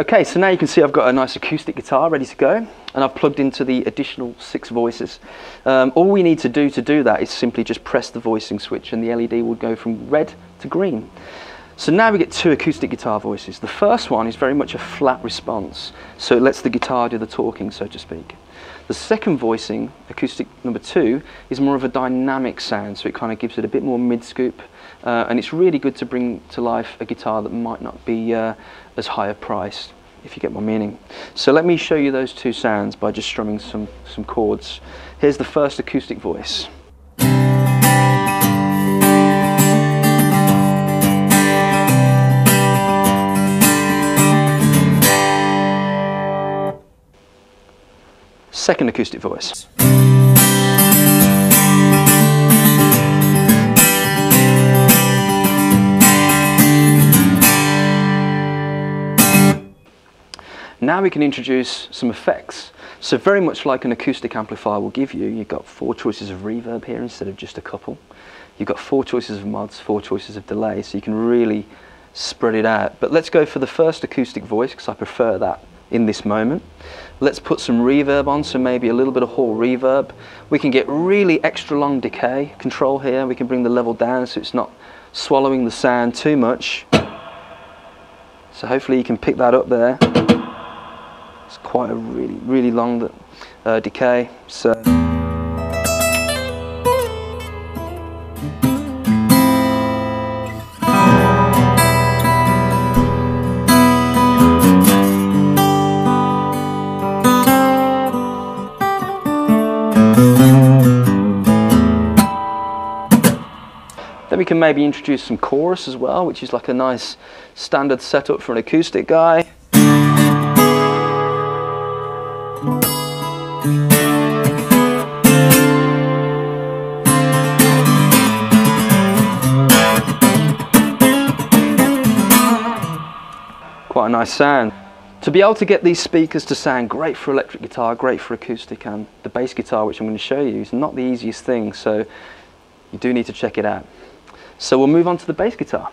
Okay, so now you can see I've got a nice acoustic guitar ready to go and I've plugged into the additional six voices. Um, all we need to do to do that is simply just press the voicing switch and the LED will go from red to green. So now we get two acoustic guitar voices. The first one is very much a flat response, so it lets the guitar do the talking, so to speak. The second voicing, acoustic number two, is more of a dynamic sound, so it kind of gives it a bit more mid-scoop, uh, and it's really good to bring to life a guitar that might not be uh, as higher priced, if you get my meaning. So let me show you those two sounds by just strumming some, some chords. Here's the first acoustic voice. Second acoustic voice. Now we can introduce some effects. So very much like an acoustic amplifier will give you, you've got four choices of reverb here instead of just a couple. You've got four choices of mods, four choices of delay, so you can really spread it out. But let's go for the first acoustic voice, because I prefer that in this moment. Let's put some reverb on, so maybe a little bit of hall reverb. We can get really extra long decay control here. We can bring the level down so it's not swallowing the sound too much. So hopefully you can pick that up there. It's quite a really, really long uh, decay. So. Then we can maybe introduce some chorus as well, which is like a nice standard setup for an acoustic guy. Quite a nice sound. To be able to get these speakers to sound great for electric guitar, great for acoustic and the bass guitar which I'm going to show you is not the easiest thing so you do need to check it out. So we'll move on to the bass guitar.